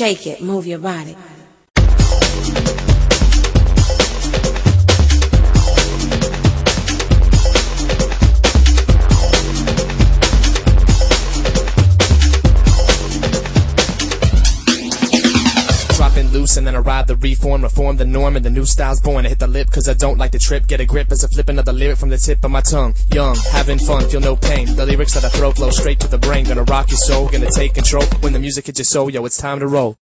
Shake it, move your body. Dropping loose and then arrive the reform, reform the norm and the new style's born. I hit the lip cause I don't like the trip. Get a grip as I flip another lyric from the tip of my tongue. Young, having fun, feel no pain. The lyrics that I throw flow straight to the brain. Gonna rock your soul, gonna take control. When the music hits your soul, yo, it's time to roll.